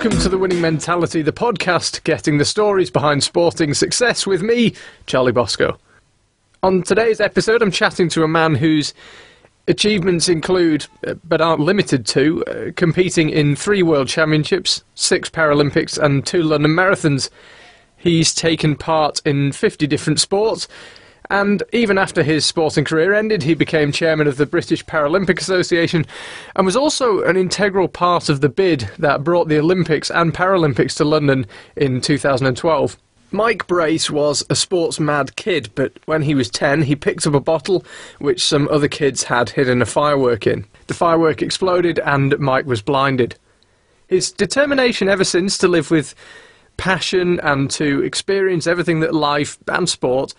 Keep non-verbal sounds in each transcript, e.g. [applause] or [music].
Welcome to The Winning Mentality, the podcast getting the stories behind sporting success with me, Charlie Boscoe. On today's episode, I'm chatting to a man whose achievements include, uh, but aren't limited to, uh, competing in three World Championships, six Paralympics, and two London Marathons. He's taken part in 50 different sports and even after his sporting career ended, he became chairman of the British Paralympic Association and was also an integral part of the bid that brought the Olympics and Paralympics to London in 2012. Mike Brace was a sports mad kid, but when he was 10, he picked up a bottle which some other kids had hidden a firework in. The firework exploded and Mike was blinded. His determination ever since to live with passion and to experience everything that life and sport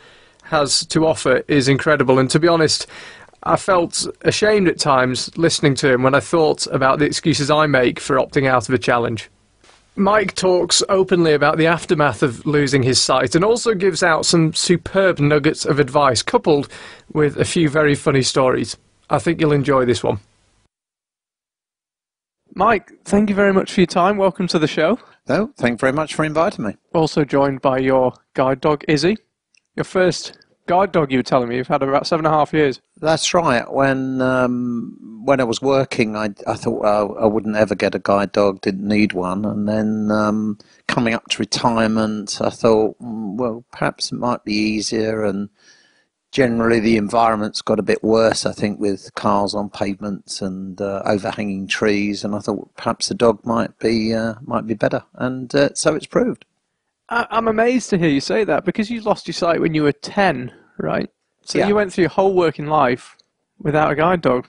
has to offer is incredible. And to be honest, I felt ashamed at times listening to him when I thought about the excuses I make for opting out of a challenge. Mike talks openly about the aftermath of losing his sight and also gives out some superb nuggets of advice, coupled with a few very funny stories. I think you'll enjoy this one. Mike, thank you very much for your time. Welcome to the show. No, thank you very much for inviting me. Also joined by your guide dog, Izzy. Your first guide dog, you were telling me, you've had about seven and a half years. That's right. When um, when I was working, I, I thought well, I wouldn't ever get a guide dog, didn't need one. And then um, coming up to retirement, I thought, mm, well, perhaps it might be easier. And generally, the environment's got a bit worse, I think, with cars on pavements and uh, overhanging trees. And I thought perhaps a dog might be uh, might be better. And uh, so it's proved. I'm amazed to hear you say that because you lost your sight when you were 10, right? So Yeah. you went through your whole working life without a guide dog.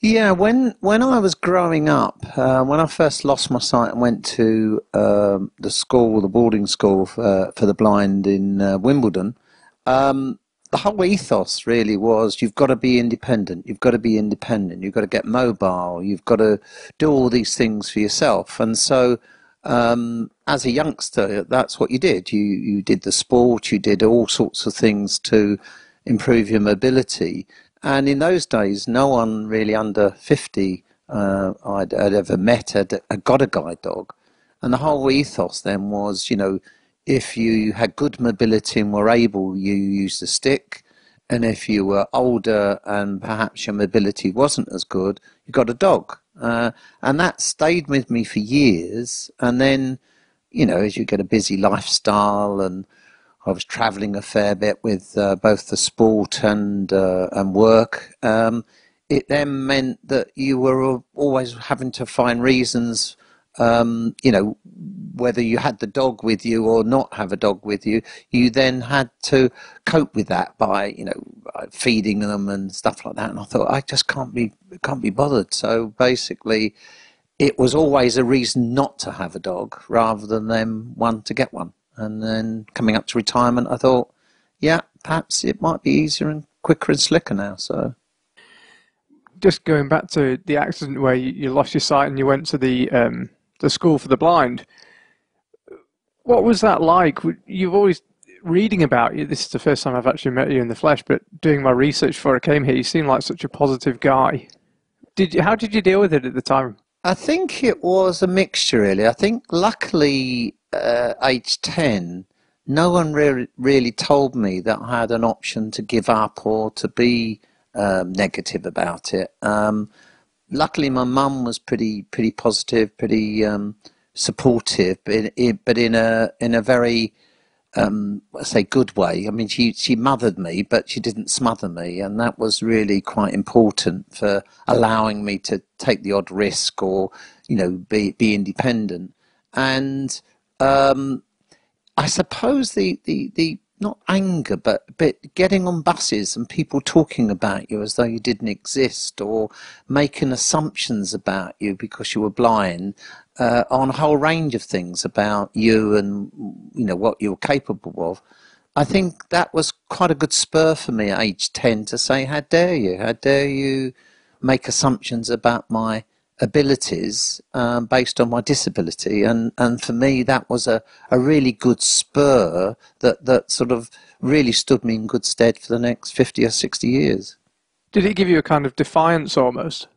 Yeah, when when I was growing up, uh, when I first lost my sight and went to um, the school, the boarding school for, for the blind in uh, Wimbledon, um, the whole ethos really was you've got to be independent. You've got to be independent. You've got to get mobile. You've got to do all these things for yourself. And so, um, as a youngster, that's what you did. You you did the sport. You did all sorts of things to improve your mobility. And in those days, no one really under 50 uh, I'd, I'd ever met had, had got a guide dog. And the whole ethos then was, you know, if you had good mobility and were able, you used a stick. And if you were older and perhaps your mobility wasn't as good, you got a dog. Uh, and that stayed with me for years. And then, you know, as you get a busy lifestyle and I was travelling a fair bit with uh, both the sport and uh, and work. Um, it then meant that you were always having to find reasons, um, you know, whether you had the dog with you or not have a dog with you. You then had to cope with that by, you know, feeding them and stuff like that. And I thought I just can't be can't be bothered. So basically, it was always a reason not to have a dog rather than them one to get one. And then coming up to retirement, I thought, yeah, perhaps it might be easier and quicker and slicker now. So Just going back to the accident where you, lost your sight and you went to the um, the school for the blind. What was that like? You've always reading about you. This is the first time I've actually met you in the flesh, but doing my research before I came here, you seem like such a positive guy. Did you, how did you deal with it at the time? I think it was a mixture, really. I think luckily, uh, age 10, no one really, really told me that I had an option to give up or to be um, negative about it. Um, luckily, my mum was pretty pretty positive, pretty um, supportive, but in, in, but in a in a very um, I say good way. I mean, she she mothered me, but she didn't smother me, and that was really quite important for allowing me to take the odd risk or you know be be independent. And um, I suppose the, the, the not anger, but but getting on buses and people talking about you as though you didn't exist, or making assumptions about you because you were blind, uh, on a whole range of things about you and you know what you're capable of. I think that was quite a good spur for me at age ten to say, "How dare you? How dare you make assumptions about my abilities um, based on my disability?" And and for me, that was a, a really good spur that that sort of really stood me in good stead for the next fifty or sixty years. Did it give you a kind of defiance almost?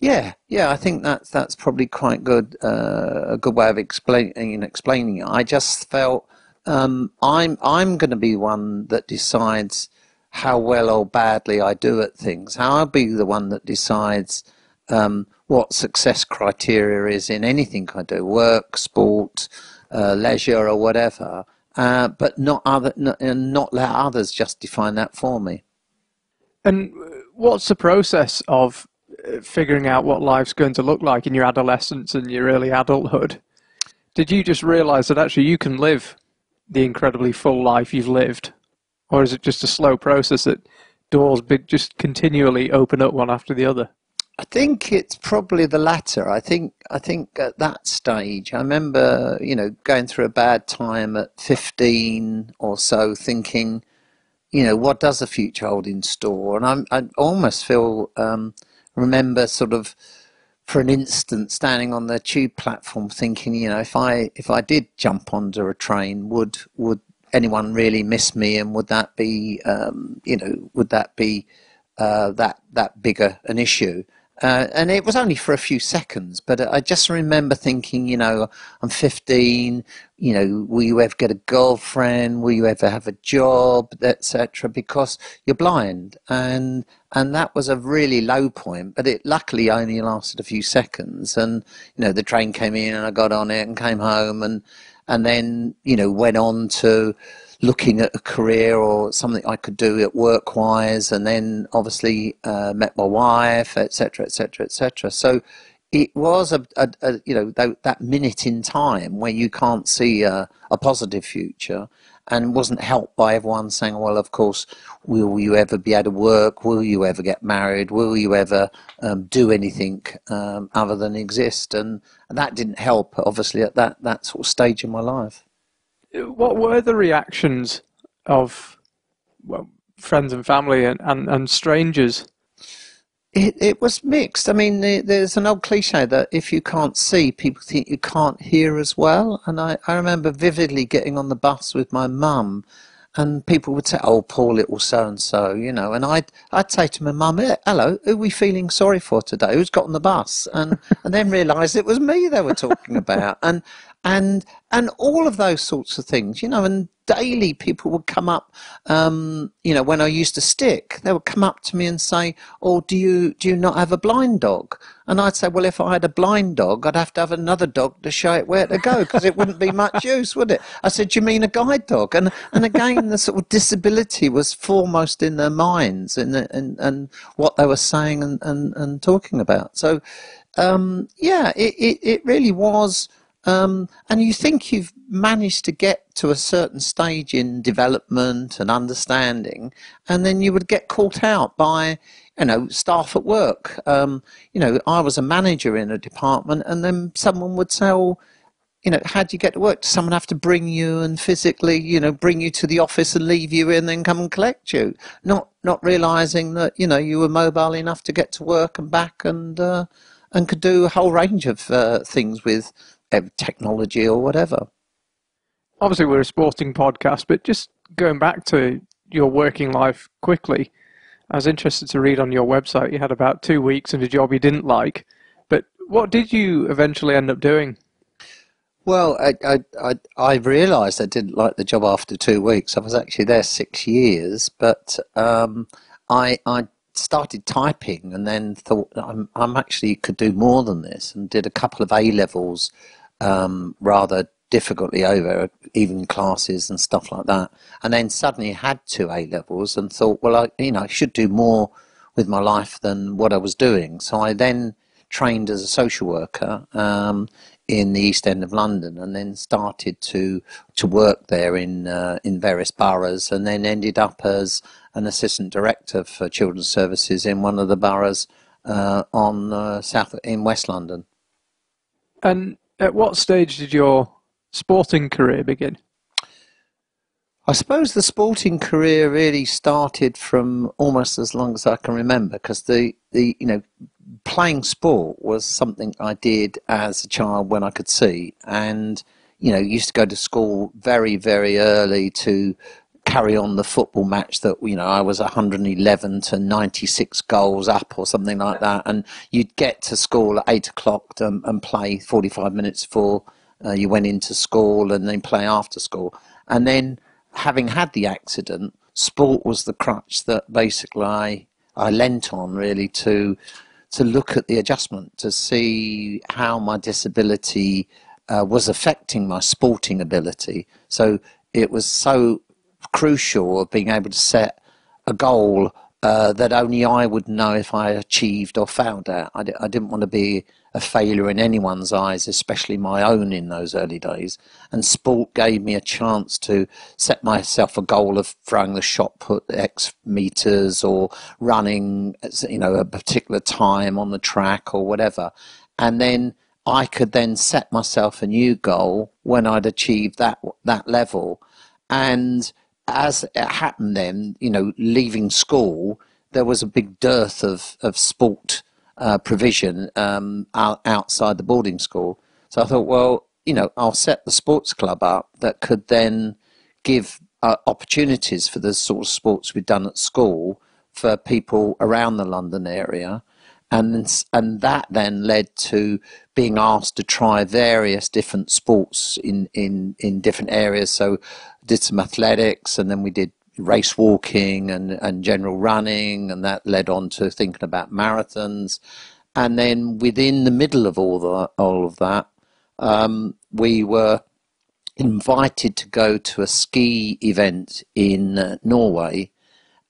Yeah, yeah, I think that's that's probably quite good uh, a good way of explaining explaining it. I just felt um, I'm I'm going to be one that decides how well or badly I do at things. How I'll be the one that decides um, what success criteria is in anything I do, work, sport, uh, leisure, or whatever. Uh, but not other, and not let others just define that for me. And what's the process of uh, figuring out what life's going to look like in your adolescence and your early adulthood? Did you just realize that actually you can live the incredibly full life you've lived, or is it just a slow process that doors just continually open up one after the other? I think it's probably the latter. I think I think at that stage, I remember you know going through a bad time at fifteen or so, thinking, you know, what does the future hold in store? And I'm, I almost feel um, remember sort of for an instant standing on the tube platform, thinking, you know, if I if I did jump onto a train, would would anyone really miss me, and would that be, um, you know, would that be uh, that that bigger an issue? Uh, and it was only for a few seconds, but I just remember thinking, you know, I'm 15, you know, will you ever get a girlfriend? Will you ever have a job, etc.? Because you're blind, and and that was a really low point. But it luckily only lasted a few seconds, and you know, the train came in, and I got on it and came home, and and then you know went on to looking at a career or something I could do at work wise, and then obviously uh, met my wife, etc., etc., etc. So it was a, a, a you know that, minute in time where you can't see a, a, positive future, and wasn't helped by everyone saying, "Well, of course, will you ever be able to work? Will you ever get married? Will you ever um, do anything um, other than exist?" And, and that didn't help, obviously, at that that sort of stage in my life what were the reactions of well, friends and family and, and, and strangers? It, it was mixed. I mean, there's an old cliche that if you can't see, people think you can't hear as well. And I, I remember vividly getting on the bus with my mum and people would say, "Oh, poor little so and so," you know, and I'd I'd say to my mum, eh, "Hello, who are we feeling sorry for today? Who's got on the bus?" And and then realise it was me they were talking about, and and and all of those sorts of things, you know, and daily people would come up, um, you know, when I used to stick, they would come up to me and say, "Oh, do you do you not have a blind dog?" And I'd say, "Well, if I had a blind dog, I'd have to have another dog to show it where to go because it wouldn't be much [laughs] use, would it?" I said, "Do you mean a guide dog?" And and again, the sort of disability was foremost in their minds and and and what they were saying and and, and talking about. So, um, yeah, it, it it really was. Um, and you think you've managed to get to a certain stage in development and understanding, and then you would get caught out by, you know, staff at work. Um, you know, I was a manager in a department, and then someone would say, "Oh, you know, how do you get to work? Does someone have to bring you and physically, you know, bring you to the office and leave you and then come and collect you? Not not realizing that you know you were mobile enough to get to work and back and uh, and could do a whole range of uh, things with technology or whatever. Obviously, we're a sporting podcast, but just going back to your working life quickly, I was interested to read on your website you had about two weeks in a job you didn't like. But what did you eventually end up doing? Well, I, I, I, I realised I didn't like the job after two weeks. I was actually there six years, but um, I, I started typing and then thought I'm, I'm actually could do more than this and did a couple of A levels um, rather difficultly over even classes and stuff like that. And then suddenly had two A levels and thought, well, I, you know, I should do more with my life than what I was doing. So I then trained as a social worker um, in the East End of London, and then started to to work there in uh, in various boroughs, and then ended up as an assistant director for children's services in one of the boroughs uh, on uh, south in West London. And at what stage did your sporting career begin? I suppose the sporting career really started from almost as long as I can remember, because the, the you know playing sport was something I did as a child when I could see, and you know used to go to school very very early to carry on the football match that you know I was 111 to 96 goals up or something like that, and you'd get to school at eight o'clock and, and play 45 minutes before uh, you went into school, and then play after school, and then having had the accident, sport was the crutch that basically I I lent on really to to look at the adjustment to see how my disability uh, was affecting my sporting ability. So it was so crucial of being able to set a goal uh, that only I would know if I achieved or failed at. I d- I didn't want to be a failure in anyone's eyes, especially my own in those early days. And sport gave me a chance to set myself a goal of throwing the shot put X meters or running, you know, a particular time on the track or whatever. And then I could then set myself a new goal when I'd achieved that that level. And as it happened then, you know, leaving school, there was a big dearth of, of sport uh, provision um, out, outside the boarding school. So I thought, well, you know, I'll set the sports club up that could then give uh, opportunities for the sort of sports we'd done at school for people around the London area. And, and that then led to being asked to try various different sports in, in, in different areas. So did some athletics and then we did race walking and, and general running, and that led on to thinking about marathons. And then within the middle of all, the, all of that, um, we were invited to go to a ski event in uh, Norway.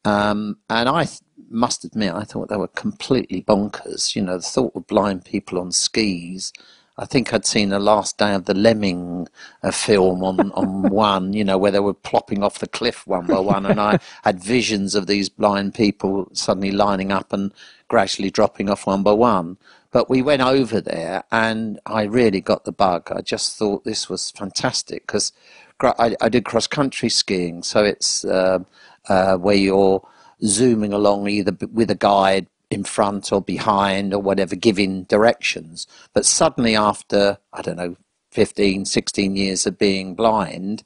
Um, and I must admit, I thought they were completely bonkers. You know, the thought of blind people on skis I think I'd seen the last day of the Lemming uh, film on, on [laughs] one, you know, where they were plopping off the cliff one by one, and I [laughs] had visions of these blind people suddenly lining up and gradually dropping off one by one. But we went over there, and I really got the bug. I just thought this was fantastic because I, I, did cross country skiing, so it's uh, uh, where you're zooming along either with a guide in front or behind or whatever, giving directions. But suddenly, after, I don't know, 15, 16 years of being blind,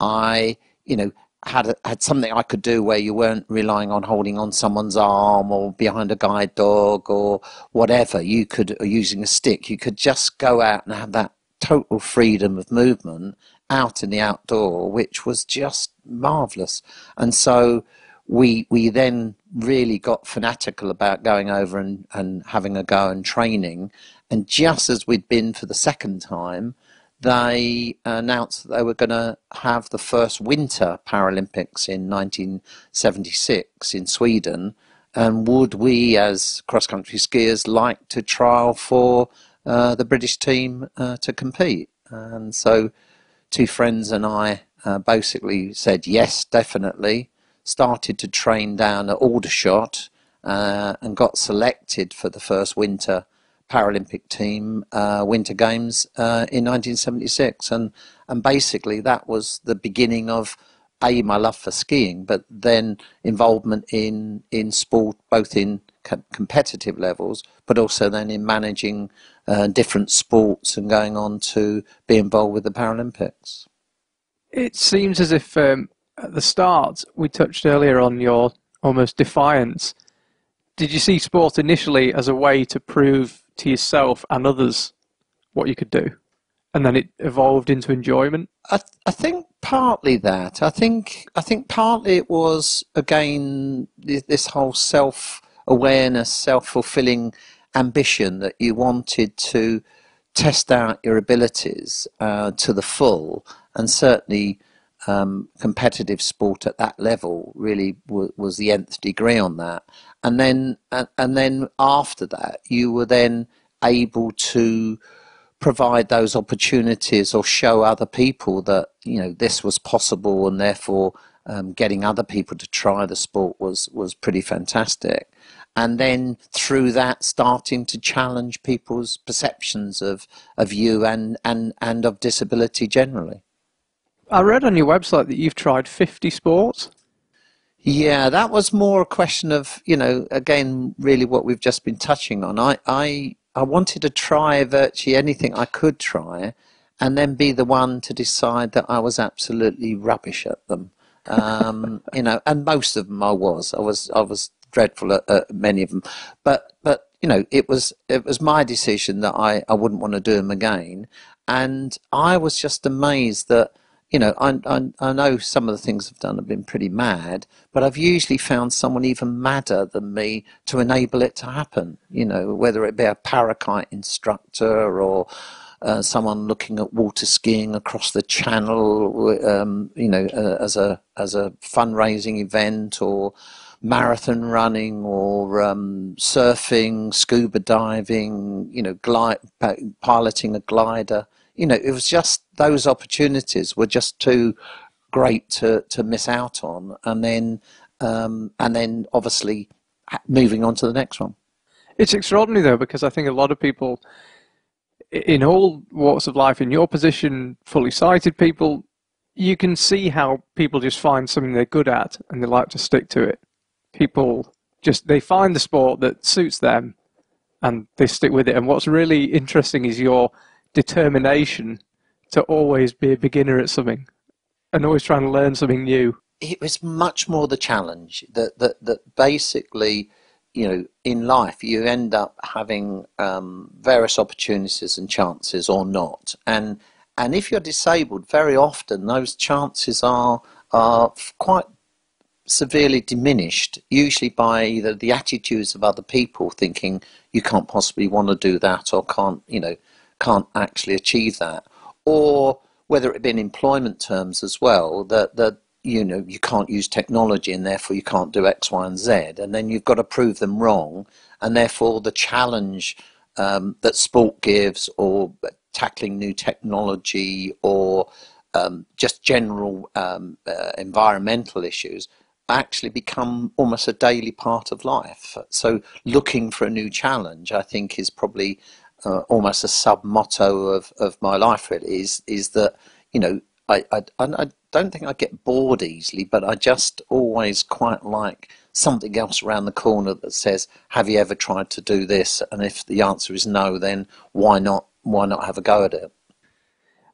I, you know, had, had something I could do where you weren't relying on holding on someone's arm or behind a guide dog or whatever. You could, or using a stick, you could just go out and have that total freedom of movement out in the outdoor, which was just marvelous. And so, we we then really got fanatical about going over and, and having a go and training. And just as we'd been for the second time, they announced that they were going to have the first Winter Paralympics in 1976 in Sweden. And would we, as cross country skiers, like to trial for uh, the British team uh, to compete? And so, two friends and I uh, basically said yes, definitely started to train down at Aldershot uh, and got selected for the first winter Paralympic team, uh, Winter Games uh, in 1976. And, and basically, that was the beginning of A, my love for skiing, but then involvement in, in sport, both in co- competitive levels, but also then in managing uh, different sports and going on to be involved with the Paralympics. It seems as if um, at the start, we touched earlier on your almost defiance. Did you see sport initially as a way to prove to yourself and others what you could do? And then it evolved into enjoyment? I, th- I think partly that. I think I think partly it was again this whole self awareness, self fulfilling ambition that you wanted to test out your abilities uh, to the full, and certainly um, competitive sport at that level really w- was the nth degree on that. And then, and, and then after that, you were then able to provide those opportunities or show other people that you know this was possible, and therefore um, getting other people to try the sport was was pretty fantastic. And then through that, starting to challenge people's perceptions of, of you and, and, and of disability generally. I read on your website that you've tried 50 sports. Yeah, that was more a question of, you know, again, really what we've just been touching on. I, I, I wanted to try virtually anything I could try and then be the one to decide that I was absolutely rubbish at them. Um, [laughs] you know, and most of them I was. I was I was dreadful at, at many of them, but but you know, it was it was my decision that I I wouldn't want to do them again, and I was just amazed that you know, I, I, I, know some of the things I've done have been pretty mad, but I've usually found someone even madder than me to enable it to happen. You know, whether it be a parakite instructor or uh, someone looking at water skiing across the channel, um, you know, uh, as a as a fundraising event or marathon running or um, surfing, scuba diving, you know, glide, piloting a glider you know, it was just those opportunities were just too great to, to miss out on, and then um, and then obviously moving on to the next one. It's extraordinary though because I think a lot of people in all walks of life, in your position, fully sighted people, you can see how people just find something they're good at and they like to stick to it. People just they find the sport that suits them and they stick with it. And what's really interesting is your determination to always be a beginner at something and always trying to learn something new. It was much more the challenge that that that basically, you know, in life you end up having um, various opportunities and chances or not, and and if you're disabled, very often those chances are are quite severely diminished, usually by either the attitudes of other people thinking you can't possibly want to do that or can't, you know, can't actually achieve that, or whether it be in employment terms as well, that that you know you can't use technology and therefore you can't do X, Y, and Z, and then you've got to prove them wrong, and therefore the challenge um, that sport gives, or tackling new technology, or um, just general um, uh, environmental issues actually become almost a daily part of life. So looking for a new challenge, I think, is probably uh, almost a sub motto of, of my life really is is that you know I, I I don't think I get bored easily, but I just always quite like something else around the corner that says, "Have you ever tried to do this?" And if the answer is no, then why not? Why not have a go at it?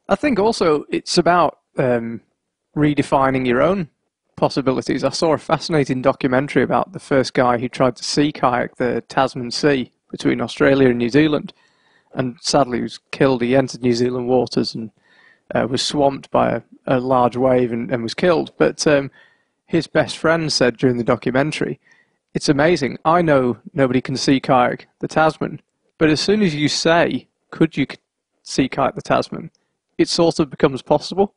I think also it's about um, redefining your own possibilities. I saw a fascinating documentary about the first guy who tried to sea kayak the Tasman Sea between Australia and New Zealand and sadly was killed. He entered New Zealand waters and uh, was swamped by a, a large wave and, and, was killed. But um, his best friend said during the documentary, "It's amazing. I know nobody can sea kayak the Tasman, but as soon as you say, could you sea kayak the Tasman, it sort of becomes possible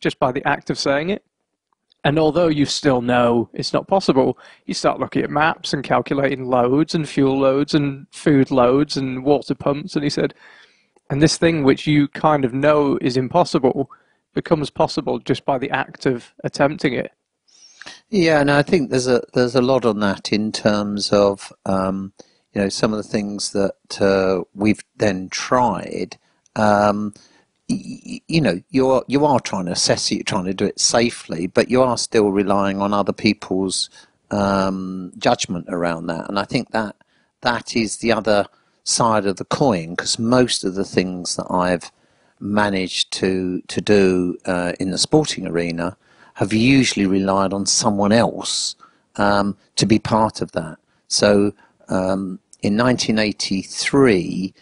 just by the act of saying it." And although you still know it's not possible, you start looking at maps and calculating loads and fuel loads and food loads and water pumps. And he said, and this thing which you kind of know is impossible becomes possible just by the act of attempting it. Yeah, and I think there's a there's a lot on that in terms of um, you know some of the things that uh, we've then tried. Um, you know you're you are trying to assess it, you're trying to do it safely, but you are still relying on other people's um, judgment around that, and I think that that is the other side of the coin because most of the things that I've managed to to do uh, in the sporting arena have usually relied on someone else um, to be part of that. So um, in 1983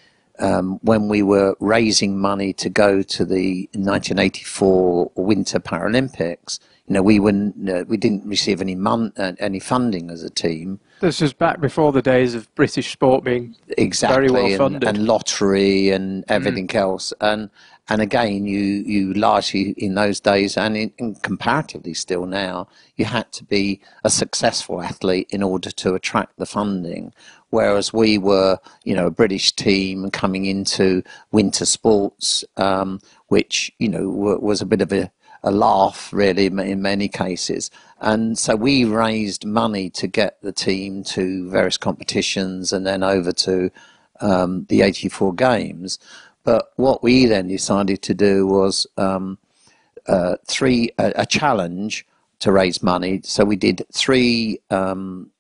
um, when we were raising money to go to the 1984 Winter Paralympics, you know, we were we didn't receive any mon- uh, any funding as a team. This was back before the days of British sport being exactly very well funded, and, and lottery and everything mm. else. And and again, you you largely in those days and in, comparatively still now, you had to be a successful athlete in order to attract the funding whereas we were, you know, a British team coming into winter sports, um, which you know was a bit of a, a laugh really in many cases. And so we raised money to get the team to various competitions and then over to um, the 84 games. But what we then decided to do was um, uh, three a, a, challenge to raise money. So we did three um,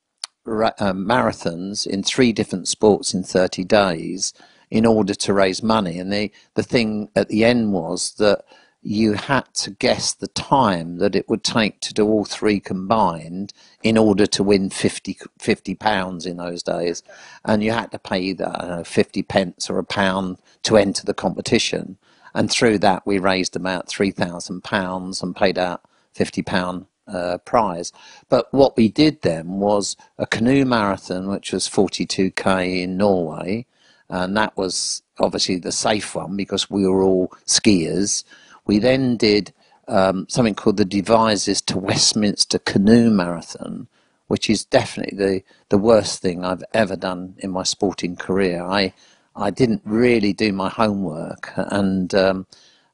uh, marathons in three different sports in 30 days in order to raise money. And the, the thing at the end was that you had to guess the time that it would take to do all three combined in order to win 50, 50 pounds in those days. And you had to pay either know, 50 pence or a pound to enter the competition. And through that, we raised about £3,000 and paid out £50 uh, prize. But what we did then was a canoe marathon, which was 42k in Norway. And that was obviously the safe one because we were all skiers we then did um, something called the Devizes to Westminster Canoe Marathon, which is definitely the, the worst thing I've ever done in my sporting career. I I didn't really do my homework, and um,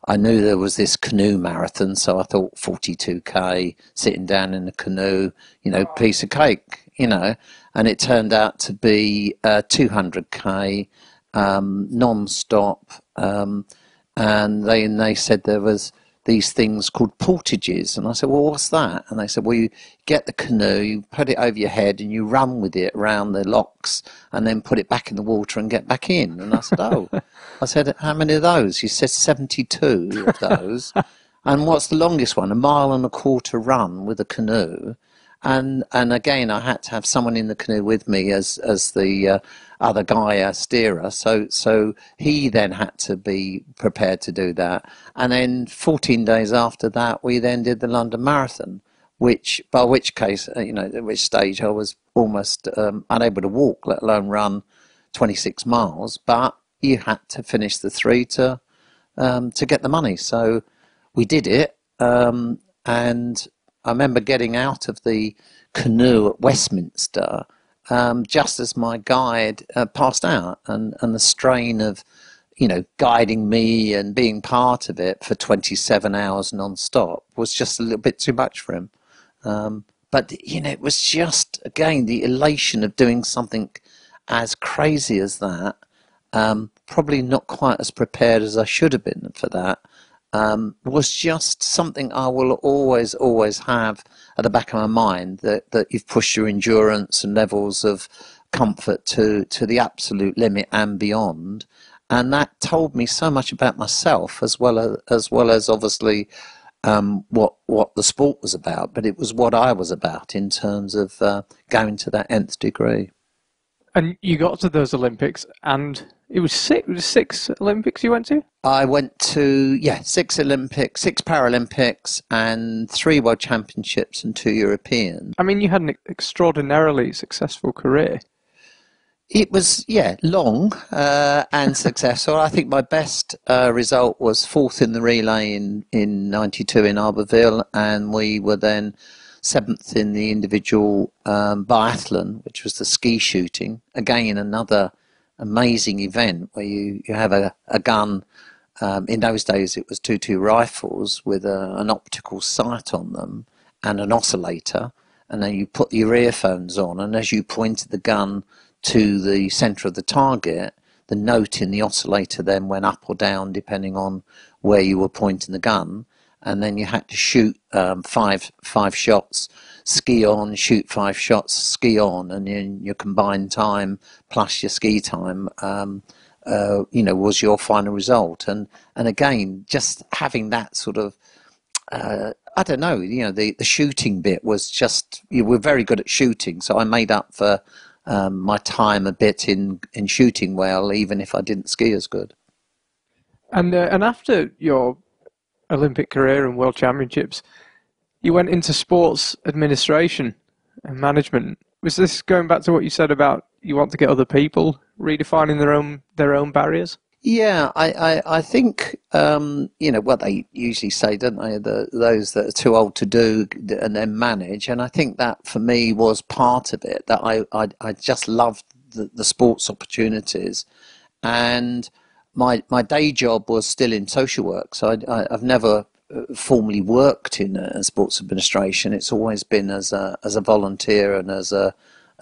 I knew there was this canoe marathon, so I thought 42k, sitting down in a canoe, you know, piece of cake, you know, and it turned out to be uh, 200k, um, non-stop. Um, and they and they said there was these things called portages. And I said well what's that? And they said well you get the canoe you put it over your head and you run with it around the locks and then put it back in the water and get back in. And I said oh. I said how many of those? He said 72 of those. [laughs] And what's the longest one? A mile and a quarter run with a canoe and and again I had to have someone in the canoe with me as as the uh, other guy, a steerer. So so he then had to be prepared to do that. And then 14 days after that, we then did the London Marathon, which by which case, uh, you know, at which stage I was almost um, unable to walk, let alone run 26 miles. But you had to finish the three to um, to get the money. So we did it, um, and I remember getting out of the canoe at Westminster um, just as my guide uh, passed out, and, and the strain of, you know, guiding me and being part of it for 27 hours non-stop was just a little bit too much for him. Um, but you know, it was just again the elation of doing something as crazy as that. Um, probably not quite as prepared as I should have been for that um, was just something I will always, always have at the back of my mind that, that you've pushed your endurance and levels of comfort to, to the absolute limit and beyond. And that told me so much about myself as well as, as well as obviously um, what what the sport was about, but it was what I was about in terms of uh, going to that nth degree. And you got to those Olympics, and it was six, it was six Olympics you went to? I went to, yeah, six Olympics, six Paralympics, and three World Championships and two European. I mean, you had an extraordinarily successful career. It was, yeah, long uh, and [laughs] successful. I think my best uh, result was fourth in the relay in, in 92 in Albertville, and we were then seventh in the individual um, biathlon, which was the ski shooting. Again, another amazing event where you, you have a, a gun. Um, in those days, it was 2-2 rifles with a, an optical sight on them and an oscillator. And then you put your earphones on, and as you pointed the gun to the center of the target, the note in the oscillator then went up or down depending on where you were pointing the gun. And then you had to shoot um, five five shots ski on, shoot five shots, ski on, and in your combined time plus your ski time, um, uh, you know, was your final result. And and again, just having that sort of, uh, I don't know, you know, the the shooting bit was just you were very good at shooting, so I made up for. Um, my time a bit in, in shooting well, even if I didn't ski as good. And uh, and after your Olympic career and World Championships, you went into sports administration and management. Was this going back to what you said about you want to get other people redefining their own their own barriers? Yeah, I, I, I think, um, you know, what they usually say, don't they? The, those that are too old to do and then manage. And I think that for me was part of it, that I, I, I just loved the, the sports opportunities. And my, my day job was still in social work. So I, I, I've never formally worked in uh, sports administration. It's always been as a as a volunteer and as a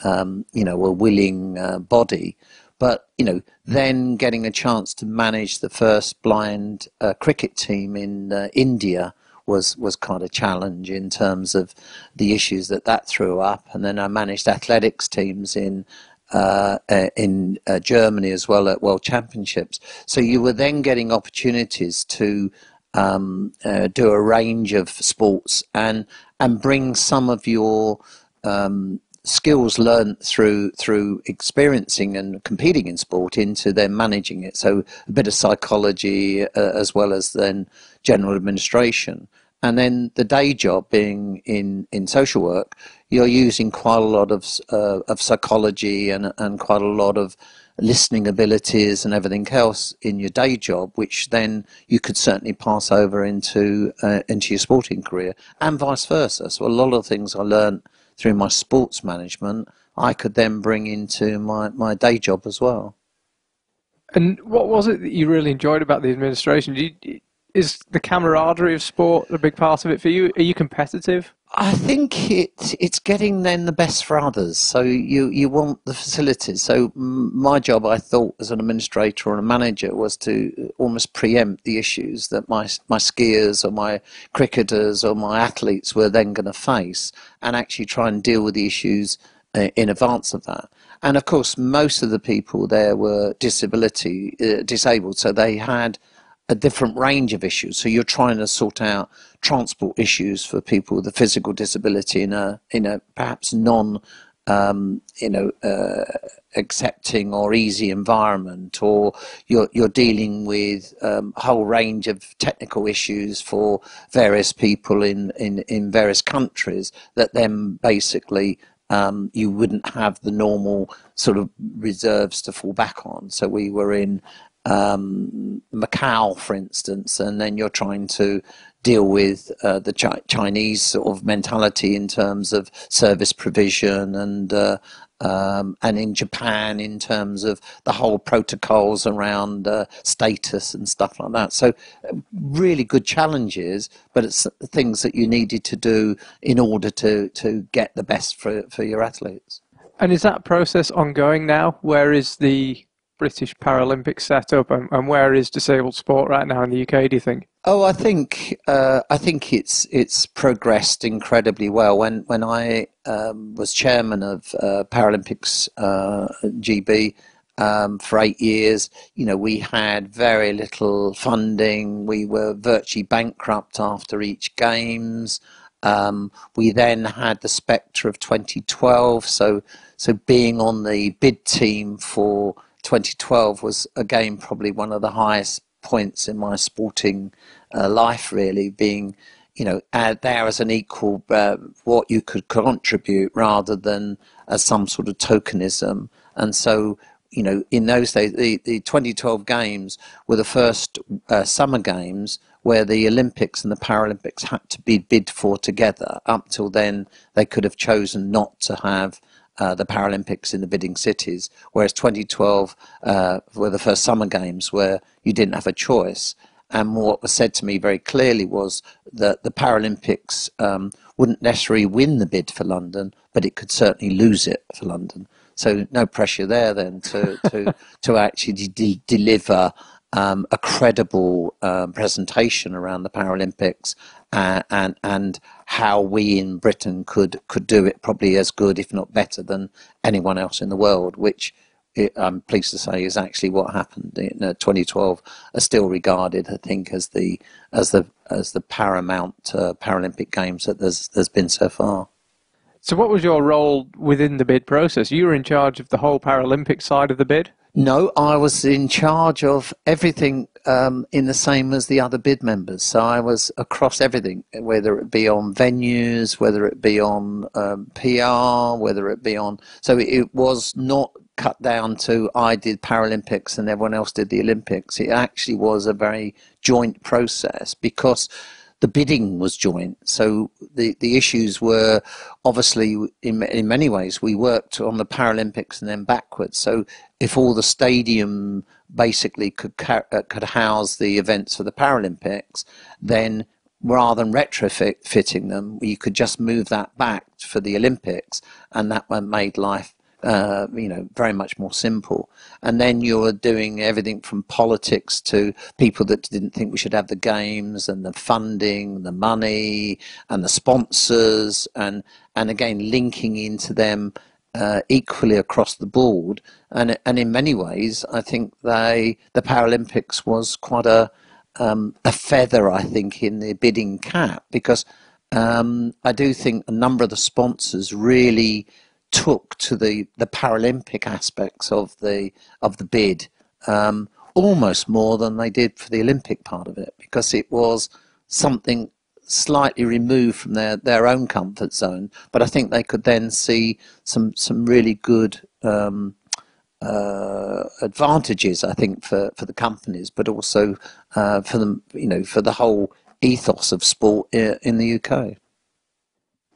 um, you know a willing uh, body. But you know, then getting a chance to manage the first blind uh, cricket team in uh, India was was kind of a challenge in terms of the issues that that threw up. And then I managed athletics teams in uh, uh, in uh, Germany as well at World Championships. So you were then getting opportunities to um, uh, do a range of sports and and bring some of your um, skills learned through through experiencing and competing in sport into then managing it. So a bit of psychology uh, as well as then general administration. And then the day job being in, in social work, you're using quite a lot of uh, of psychology and and quite a lot of listening abilities and everything else in your day job, which then you could certainly pass over into uh, into your sporting career, and vice versa. So a lot of things I learned through my sports management, I could then bring into my, my day job as well. And what was it that you really enjoyed about the administration? You, is the camaraderie of sport a big part of it for you? Are you competitive? I think it it's getting then the best for others. So you you want the facilities. So my job, I thought, as an administrator or a manager, was to almost preempt the issues that my my skiers or my cricketers or my athletes were then going to face, and actually try and deal with the issues uh, in advance of that. And of course, most of the people there were disability uh, disabled, so they had a different range of issues. So you're trying to sort out transport issues for people with a physical disability in a in a perhaps non um, you know uh, accepting or easy environment, or you're you're dealing with um, a whole range of technical issues for various people in in in various countries that then basically um, you wouldn't have the normal sort of reserves to fall back on. So we were in um, Macau, for instance, and then you're trying to deal with uh, the Ch- Chinese sort of mentality in terms of service provision and uh, um, and in Japan in terms of the whole protocols around uh, status and stuff like that. So really good challenges, but it's things that you needed to do in order to to get the best for for your athletes. And is that process ongoing now? Where is the British Paralympic setup, and, and where is disabled sport right now in the UK? Do you think? Oh, I think uh, I think it's it's progressed incredibly well. When when I um, was chairman of uh, Paralympics uh, GB um, for eight years, you know, we had very little funding. We were virtually bankrupt after each games. Um, we then had the spectre of 2012, so so being on the bid team for 2012 was again probably one of the highest points in my sporting uh, life, really, being you know there as an equal uh, what you could contribute rather than as some sort of tokenism. And so you know in those days, the, the 2012 games were the first uh, summer games where the Olympics and the Paralympics had to be bid for together. Up till then, they could have chosen not to have uh, the Paralympics in the bidding cities, whereas 2012 uh, were the first summer games where you didn't have a choice. And what was said to me very clearly was that the Paralympics um, wouldn't necessarily win the bid for London, but it could certainly lose it for London. So no pressure there then to to, [laughs] to actually de- deliver um, a credible um, presentation around the Paralympics uh, and and how we in Britain could could do it probably as good, if not better, than anyone else in the world. Which it, I'm pleased to say is actually what happened in uh, 2012. Are still regarded, I think, as the as the as the paramount uh, Paralympic Games that there's there's been so far. So, what was your role within the bid process? You were in charge of the whole Paralympic side of the bid. No, I was in charge of everything um, in the same as the other bid members. So I was across everything, whether it be on venues, whether it be on um, PR, whether it be on. So it was not cut down to I did Paralympics and everyone else did the Olympics. It actually was a very joint process because the bidding was joint. So the, the issues were obviously in, in many ways we worked on the Paralympics and then backwards. So if all the stadium basically could uh, could house the events for the Paralympics, then rather than retrofitting them, you could just move that back for the Olympics, and that made life uh, you know, very much more simple. And then you're doing everything from politics to people that didn't think we should have the games and the funding, the money, and the sponsors, and and again linking into them uh, equally across the board. And and in many ways, I think they the Paralympics was quite a um, a feather, I think, in the bidding cap because um, I do think a number of the sponsors really took to the, the Paralympic aspects of the of the bid um, almost more than they did for the Olympic part of it because it was something slightly removed from their, their own comfort zone. But I think they could then see some some really good um, uh, advantages. I think for, for the companies, but also uh, for them, you know, for the whole ethos of sport in the UK.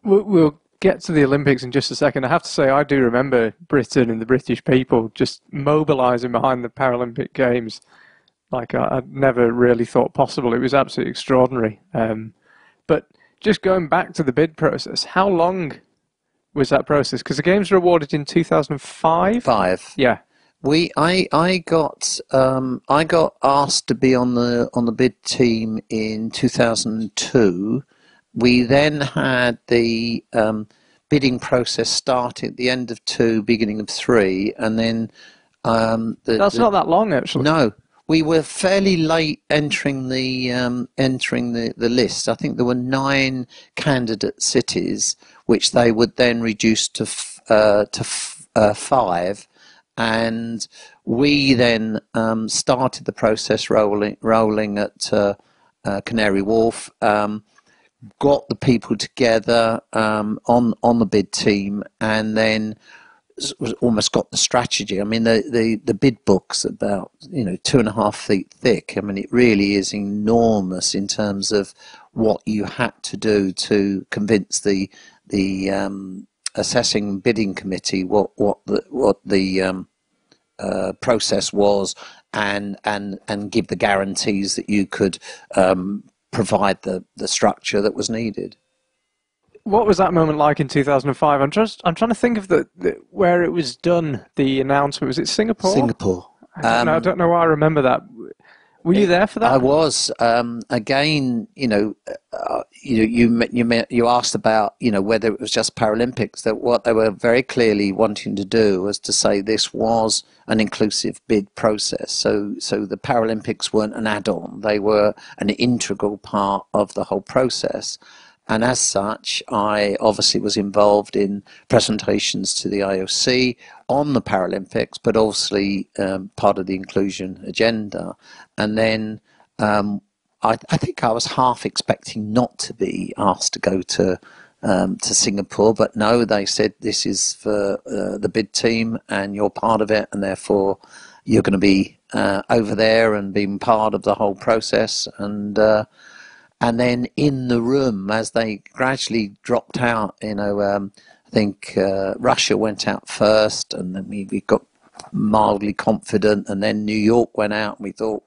We'll get to the Olympics in just a second. I have to say, I do remember Britain and the British people just mobilising behind the Paralympic Games like I, would never really thought possible. It was absolutely extraordinary. Um, but just going back to the bid process, how long was that process? Because the games were awarded in 2005. Five. Yeah. We, I, I got, um, I got asked to be on the on the bid team in 2002. We then had the um, bidding process start at the end of two, beginning of three, and then um, the, that's the, not that long actually. No, we were fairly late entering the um, entering the, the list. I think there were nine candidate cities, which they would then reduce to f- uh, to f- uh, five, and we then um, started the process rolling rolling at uh, uh Canary Wharf. Um, got the people together um, on on the bid team, and then almost got the strategy. I mean, the, the, the bid book's about, you know, two and a half feet thick. I mean, it really is enormous in terms of what you had to do to convince the, the um, assessing bidding committee what, what the, what the um, uh, process was and, and, and give the guarantees that you could um, provide the, the structure that was needed what was that moment like in 2005? I'm just I'm trying to think of the, the where it was done. The announcement was it Singapore? Singapore. I don't, um, know, I don't know why I remember that. Were you there for that? I was. Um, again, you know, uh, you you you you asked about you know whether it was just Paralympics. That what they were very clearly wanting to do was to say this was an inclusive bid process. So so the Paralympics weren't an add-on; they were an integral part of the whole process. And as such, I obviously was involved in presentations to the IOC on the Paralympics, but obviously um, part of the inclusion agenda. And then um, I, I, think I was half expecting not to be asked to go to um, to Singapore, but no, they said this is for uh, the bid team and you're part of it, and therefore you're going to be uh, over there and being part of the whole process. And uh, and then in the room as they gradually dropped out, you know, um, I think uh, Russia went out first, and then we, we got mildly confident, and then New York went out, and we thought,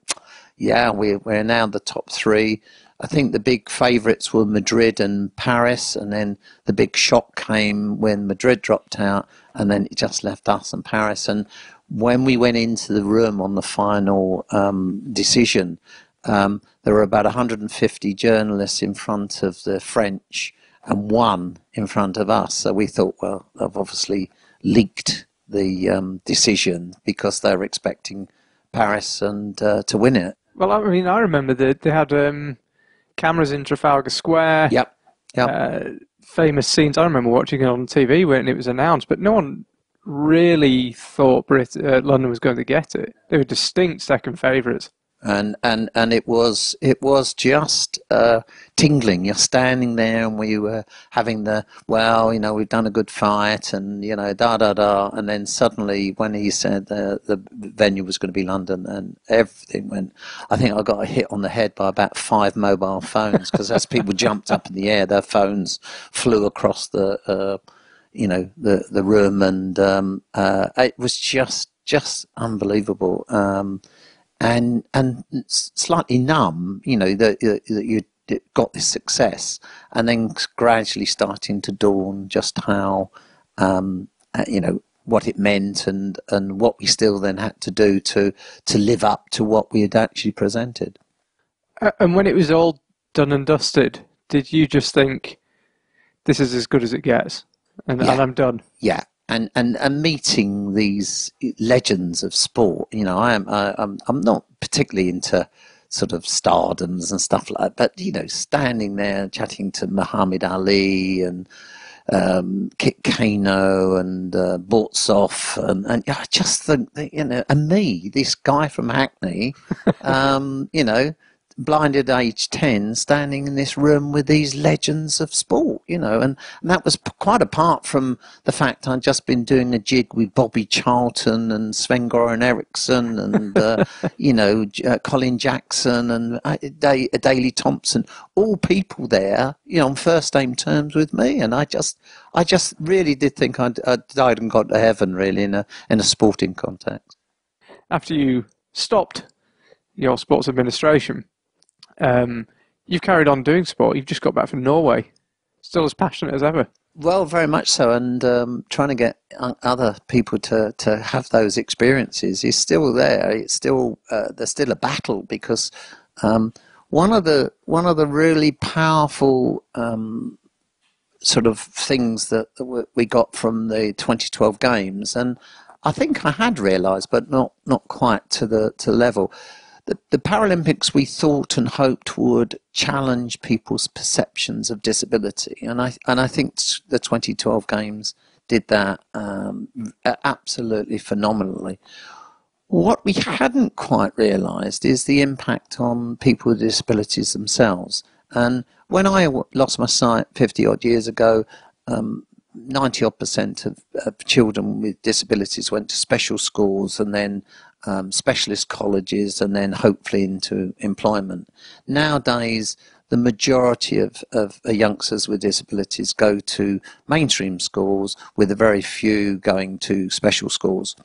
yeah, we're, we're now the top three. I think the big favourites were Madrid and Paris, and then the big shock came when Madrid dropped out, and then it just left us and Paris. And when we went into the room on the final um, decision, um, there were about 150 journalists in front of the French and one in front of us. So we thought, well, they've obviously leaked the um, decision because they were expecting Paris and uh, to win it. Well, I mean, I remember that they had um, cameras in Trafalgar Square. Yep. Yep. Uh, famous scenes. I remember watching it on TV when it was announced, but no one really thought Brit- uh, London was going to get it. They were distinct second favourites and and and it was it was just uh, tingling. You're standing there, and we were having the well, you know, we've done a good fight, and you know, da da da, and then suddenly when he said the the venue was going to be London, and everything went. I think I got a hit on the head by about five mobile phones because as people jumped up in the air, their phones flew across the. Uh, you know the the room, and um, uh, it was just just unbelievable. Um, and and slightly numb, you know, that, that you got this success, and then gradually starting to dawn just how, um, uh, you know, what it meant and and what we still then had to do to to live up to what we had actually presented. And when it was all done and dusted, did you just think, "This is as good as it gets," and, yeah. and I'm done? Yeah, and, and, and meeting these legends of sport. You know, I am I, I'm, I'm not particularly into sort of stardoms and stuff like that. But you know, standing there chatting to Muhammad Ali and um, Kip Keino and uh, Borzov, and, and I just think that, you know, and me, this guy from Hackney, [laughs] um, you know, blinded age 10 standing in this room with these legends of sport you know and, and that was quite apart from the fact i'd just been doing a jig with bobby charlton and sven-goran eriksson and uh, [laughs] you know uh, colin jackson and uh, Day, daley thompson all people there you know on first name terms with me. And i just i just really did think i'd, I'd died and got to heaven really in a in a sporting context. After you stopped your sports administration um, you've carried on doing sport. You've just got back from Norway, still as passionate as ever. Well, very much so, and um, trying to get other people to, to have those experiences is still there. It's still uh, there's still a battle because um, one of the one of the really powerful um, sort of things that, we got from the 2012 games, and I think I had realised, but not not quite to the to the level the, the Paralympics we thought and hoped would challenge people's perceptions of disability, and I and I think the 2012 Games did that um, absolutely phenomenally. What we hadn't quite realised is the impact on people with disabilities themselves. And when I lost my sight 50 odd years ago, um, 90 odd percent of, of, children with disabilities went to special schools and then um, specialist colleges and then hopefully into employment. Nowadays, the majority of, of youngsters with disabilities go to mainstream schools, with a very few going to special schools.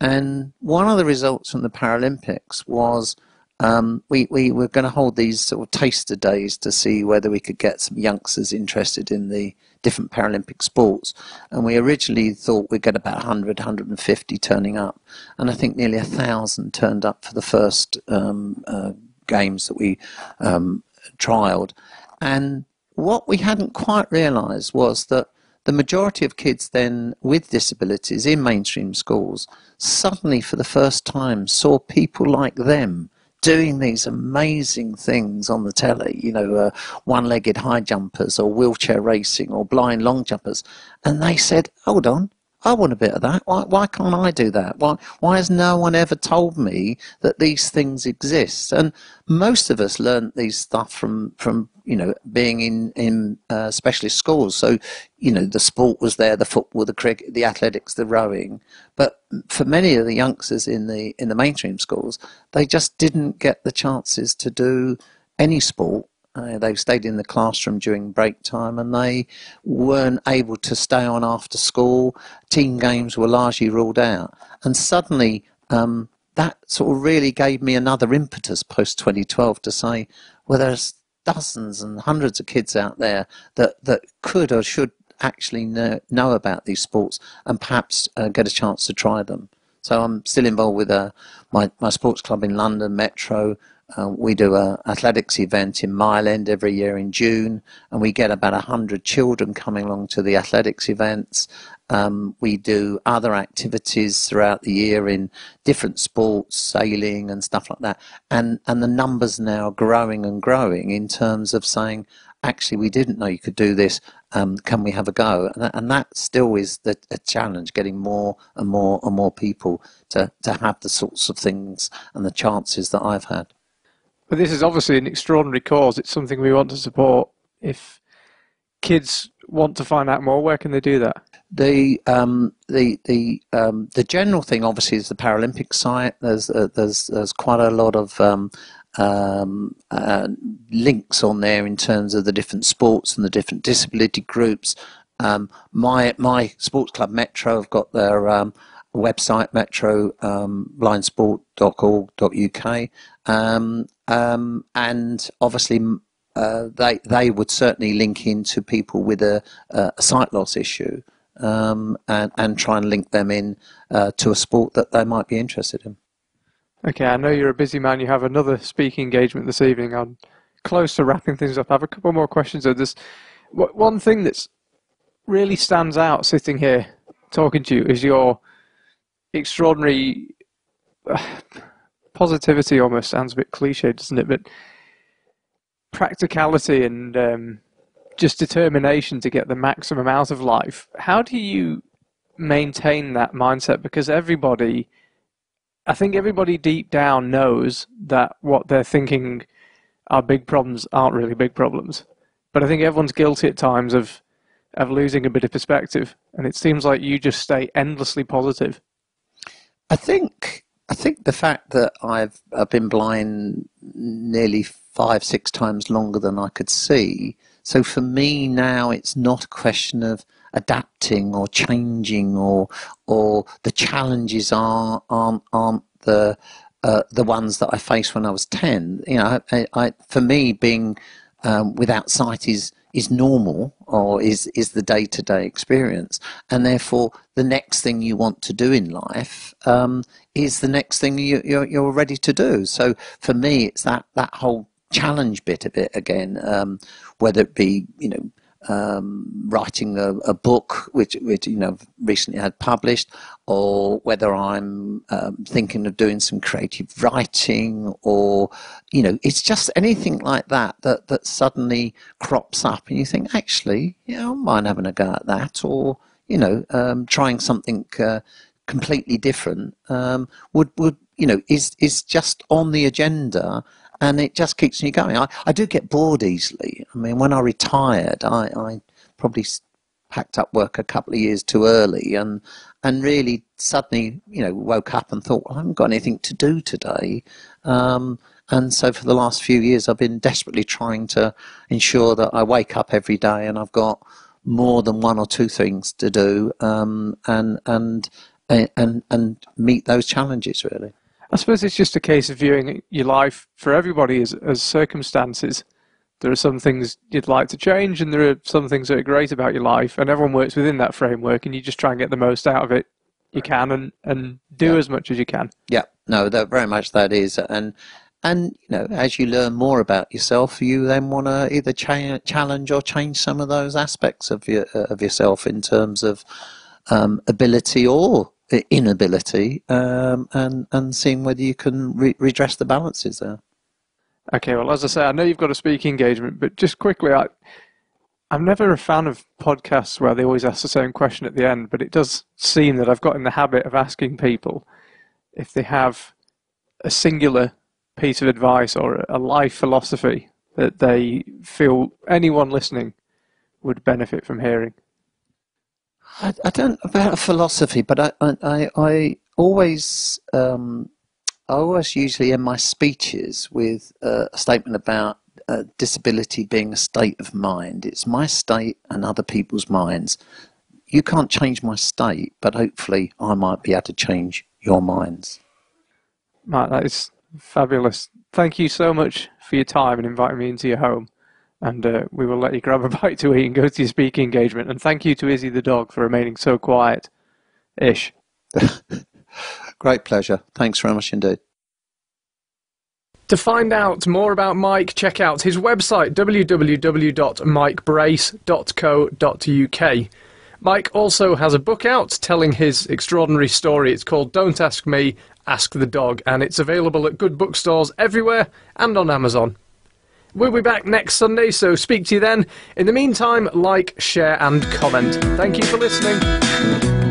And one of the results from the Paralympics was um, we, we were going to hold these sort of taster days to see whether we could get some youngsters interested in the different Paralympic sports. And we originally thought we'd get about 100, 150 turning up. And I think nearly a thousand turned up for the first um, uh, games that we um, trialed. And what we hadn't quite realised was that the majority of kids then with disabilities in mainstream schools suddenly for the first time saw people like them doing these amazing things on the telly, you know, uh, one legged high jumpers or wheelchair racing or blind long jumpers. And they said, hold on, I want a bit of that. Why, why can't I do that? Why, why has no one ever told me that these things exist? And most of us learned these stuff from, from you know, being in, in uh, specialist schools. So, you know, the sport was there, the football, the cricket, the athletics, the rowing. But for many of the youngsters in the, in the mainstream schools, they just didn't get the chances to do any sport uh, they stayed in the classroom during break time and they weren't able to stay on after school. Team games were largely ruled out. And suddenly, um, that sort of really gave me another impetus post 2012 to say, well, there's dozens and hundreds of kids out there that, that could or should actually know, know about these sports and perhaps uh, get a chance to try them. So I'm still involved with uh, my, my sports club in London, Metro. Uh, we do a athletics event in Mile End every year in June, and we get about hundred children coming along to the athletics events. Um, we do other activities throughout the year in different sports, sailing and stuff like that. And and the numbers now are growing and growing in terms of saying, actually, we didn't know you could do this. Um, can we have a go? And that, and that still is the, a challenge, getting more and more and more people to, to have the sorts of things and the chances that I've had. But this is obviously an extraordinary cause. It's something we want to support. If kids want to find out more, where can they do that? The um, the the um, the general thing obviously is the Paralympic site. There's uh, there's there's quite a lot of um, um, uh, links on there in terms of the different sports and the different disability groups. Um, my my sports club Metro have got their um, website metro um, blindsport.org.uk um, um, and obviously uh, they they would certainly link into people with a, a sight loss issue um, and and try and link them in uh, to a sport that they might be interested in. Okay, I know you're a busy man. You have another speaking engagement this evening. I'm close to wrapping things up. I have a couple more questions. There's one thing that's really stands out sitting here talking to you is your extraordinary uh, positivity almost sounds a bit cliche, doesn't it? But practicality and um, just determination to get the maximum out of life. How do you maintain that mindset? Because everybody, I think everybody deep down knows that what they're thinking are big problems aren't really big problems. But I think everyone's guilty at times of of losing a bit of perspective, and it seems like you just stay endlessly positive. I think I think the fact that I've I've been blind nearly five six times longer than I could see. So for me now, it's not a question of adapting or changing or or the challenges are aren't aren't the uh, the ones that I faced when I was ten. You know, I, I, for me, being um, without sight is is normal or is is the day to day experience, and therefore the next thing you want to do in life um, is the next thing you, you're, you're ready to do. So for me, it's that that whole challenge bit of it again, um, whether it be you know um, writing a, a, book which, which you know recently had published, or whether I'm um, thinking of doing some creative writing, or you know, it's just anything like that that that suddenly crops up, and you think, actually, yeah, I don't mind having a go at that, or you know, um, trying something uh, completely different um, would would you know is is just on the agenda and it just keeps me going. I, I do get bored easily. I mean, when I retired, I, I probably packed up work a couple of years too early and and really suddenly you know woke up and thought well I haven't got anything to do today um, and so for the last few years I've been desperately trying to ensure that I wake up every day and I've got more than one or two things to do um, and and and and meet those challenges really I suppose it's just a case of viewing your life for everybody as, as circumstances. There are some things you'd like to change, and there are some things that are great about your life, and everyone works within that framework, and you just try and get the most out of it you can, and, and do yeah. as much as you can. Yeah, no, that very much that is, and and you know, as you learn more about yourself, you then want to either cha- challenge or change some of those aspects of your of yourself in terms of um, ability or inability um, and and seeing whether you can re- redress the balances there. Okay, well, as I say, I know you've got a speaking engagement, but just quickly, I, I'm never a fan of podcasts where they always ask the same question at the end, but it does seem that I've got in the habit of asking people if they have a singular piece of advice or a life philosophy that they feel anyone listening would benefit from hearing. I, I don't about a philosophy, but I I, I always um, I always usually end my speeches with uh, a statement about uh, disability being a state of mind. It's my state and other people's minds. You can't change my state, but hopefully I might be able to change your minds. Matt, that is fabulous. Thank you so much for your time and inviting me into your home and uh, we will let you grab a [laughs] bite to eat and go to your speaking engagement. And thank you to Izzy the dog for remaining so quiet ish. [laughs] Great pleasure. Thanks very much indeed. To find out more about Mike, check out his website www.mikebrace.co.uk. Mike also has a book out telling his extraordinary story. It's called Don't Ask Me, Ask the Dog, and it's available at good bookstores everywhere and on Amazon. We'll be back next Sunday, so speak to you then. In the meantime, like, share, and comment. Thank you for listening.